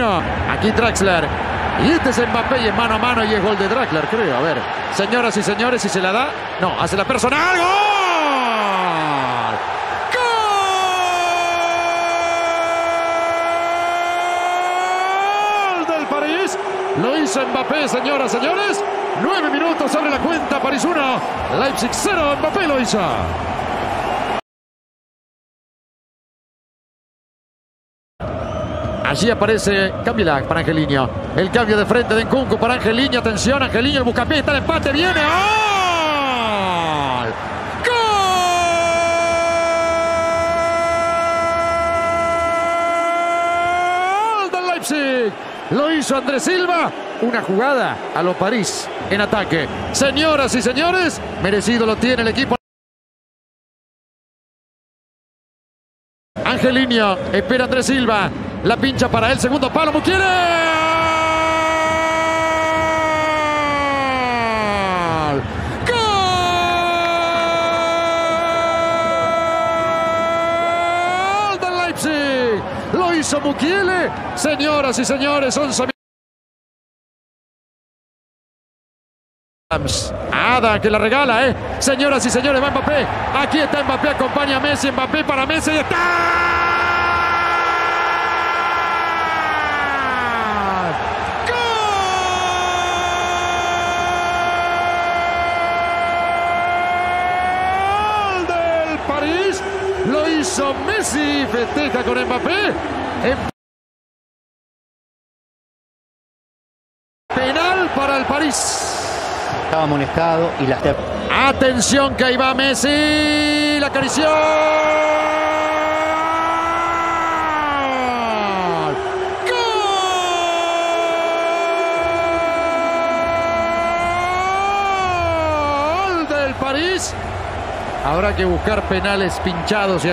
Aquí Draxler. Y este es Mbappé y es mano a mano y es gol de Draxler, creo. A ver, señoras y señores, si se la da. No, hace la personal. ¡Gol! Lo hizo Mbappé, señoras y señores. Nueve minutos abre la cuenta. París 1, Leipzig 0. Mbappé lo hizo. Allí aparece Camila para Angeliño. El cambio de frente de Nkunku para Angeliño. Atención, Angeliño, el buscapié, está el empate, viene. ¡Gol! ¡Gol del Leipzig! Lo hizo Andrés Silva. Una jugada a lo París en ataque. Señoras y señores, merecido lo tiene el equipo. Angelino, espera Andrés Silva. La pincha para él, segundo palo, Mukiele. ¡Gol! del Leipzig. Lo hizo Mukiele. Señoras y señores, 11 Ada que la regala, ¿eh? Señoras y señores, va Mbappé. Aquí está Mbappé, acompaña a Messi. Mbappé para Messi. Está. ¡Gol del París! Lo hizo Messi. Festeja con Mbappé. En Penal para el París. Estaba amonestado y la Atención que ahí va Messi. La acarició. París. Habrá que buscar penales pinchados. y